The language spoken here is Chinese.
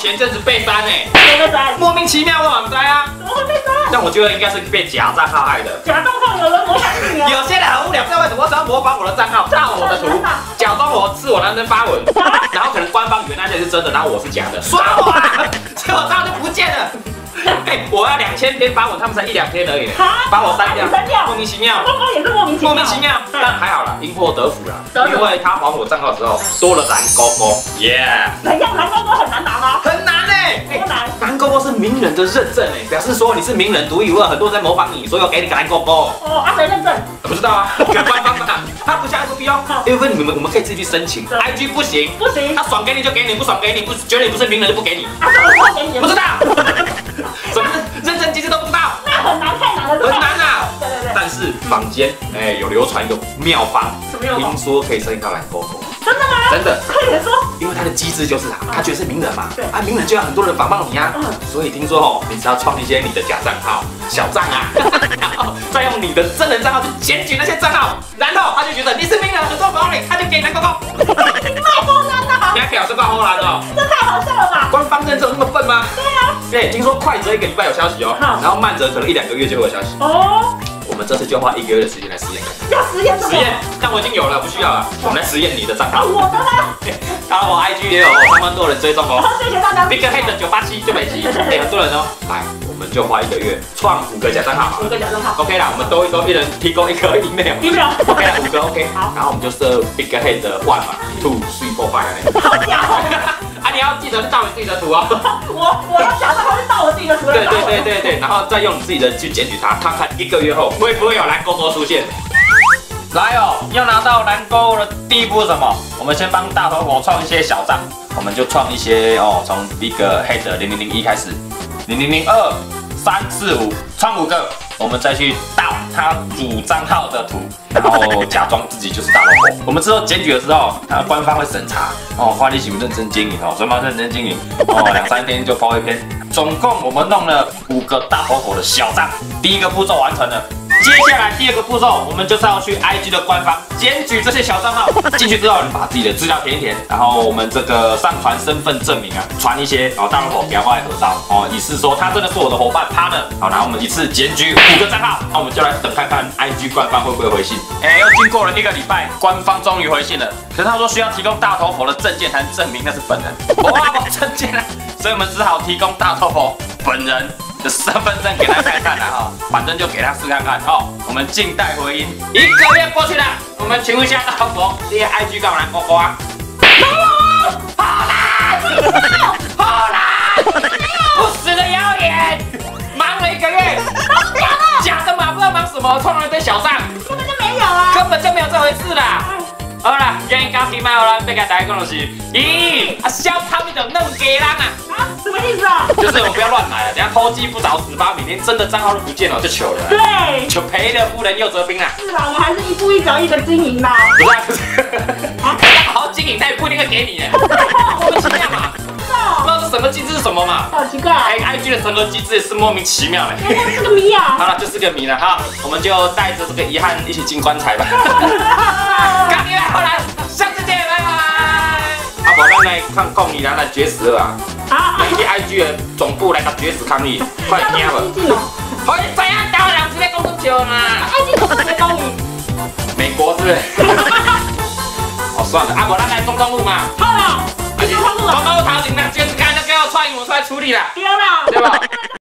对，前阵子被删哎，谁被删？莫名其妙我忘灾啊。怎么会被删？但我觉得应该是被假账号害的。假账号有人模仿你啊？有些人很无聊，不知道为什么只要模仿我的账号，盗我的图，假装我是我男生发文，然后可能官方以为那些是真的，然后我是假的，刷我啊，结果账号就不见了。哎，我要两千篇发文，他们才一两天而已，把我删掉，莫名其妙。官方也是莫名其妙，莫名其妙，但还好啦，因祸得福啦，因为他还我账号之后，多了蓝勾勾，耶，怎样？蓝勾勾很难拿吗？蓝勾勾是名人的认证哎、表示说你是名人独一无二，很多人在模仿你，所以我给你个蓝勾勾。哦，啊谁认证？不知道啊，给官方的，他不像 FB 哦，因为你们我们可以自己去申请，IG 不行，不行，他爽给你就给你，不爽给你，不觉得你不是名人就不给你，啊什么时候给你？不知道，什么认证机制都不知道，那很难太难了？很难啊。对对对，但是坊间哎有流传一个妙方，什么用法听？说可以申请到蓝勾勾，真的。快点说。因为他的机制就是啊，他觉得是名人嘛，对。啊，名人就要很多人仿冒你啊，嗯。所以听说哦，你只要创一些你的假账号、小账啊，然后再用你的真人账号去检举那些账号，然后他就觉得你是名人，很多仿冒你，他就给你蓝勾勾，太多难了，你还表示挂后来的哦，这太好笑了吧？官方认证那么笨吗？对啊。对，听说快则一个礼拜有消息哦，好。然后慢则可能一两个月就会有消息，哦，我们这次就花一个月的时间来实验要实验什么？实验，但我已经有了，不需要了，我们来实验你的账啊，号，我的呢？当然我 IG 也有三万多人追踪哦。好，谢谢大家。Big Head 九八七就北极，哎，很多人哦，来，我们就花一个月创五个假账号五个假账号。，OK 啦，我们都一都一人提供一个 email。email。OK 啦，五个 OK，好然后我们就设 Big Head one 嘛，two three four five 那好假哦！啊，你要记得是照你自己的图哦。我我要假账号是盗我自己的图对对对对对，然后再用你自己的去检举他，看看一个月后会不会有蓝勾勾出现。来哦，要拿到蓝勾的第一步是什么？我们先帮大头佛创一些小账，我们就创一些哦，从 Big Head 零零零一开始，零零零二、三四五，创五个，我们再去盗他主账号的图，然后假装自己就是大头佛。我们之后检举的时候，啊，官方会审查哦，花力喜不认真经营哦，双方认真经营哦，两三天就发一篇。总共我们弄了五个大头佛的小账，第一个步骤完成了。接下来第二个步骤，我们就是要去 IG 的官方检举这些小账号。进去之后，你把自己的资料填一填，然后我们这个上传身份证明啊，传一些哦，大头佛不要放在合照哦，以示说他真的是我的伙伴 partner。好，然后我们一次检举五个账号，那我们就来等看看 IG 官方会不会回信。哎，又经过了一个礼拜，官方终于回信了，可是他说需要提供大头佛的证件才能证明那是本人。哇，我证件啊，所以我们只好提供大头佛本人。的身份证给他看看了哈，反正就给他试看看哦。我们静待回音。一个月过去了，我们请问一下大佛，你的 IG 干嘛来勾勾啊？没有，好啦，好啦，不死的谣言，忙了一个月，假的嘛，不知道忙什么，创了一堆小账，根本就没有啊！根本就没有这回事啦。好啦，今天刚听麦好了，要跟大家讲的是，咦，啊，小汤你怎么弄给人啊？啊，什么意思啊？就是我们不要乱来了，等下偷鸡不着十八米，连真的账号都不见了，就糗了。对，就赔了夫人又折兵啦。是啦，我们还是一步一脚印的经营啦。不是、啊，不是，要好好经营，他也不一定会给你耶。莫名其妙嘛，不知道这什么机制是什么嘛？好奇怪，哎，IG 的审核机制也是莫名其妙的。是个谜啊！好了，就是个谜了哈，我们就带着这个遗憾一起进棺材吧。啊，不，咱来看抗议，咱来绝食了啊！啊，来去 IG 的总部来个绝食抗议，快点吧！激进哦！可以怎样打两次？美国是不是？哦，算了，啊，不，咱来中东路嘛。好了，中东路头前那绝食干就叫我蔡英文出来处理了，丢了。对吧？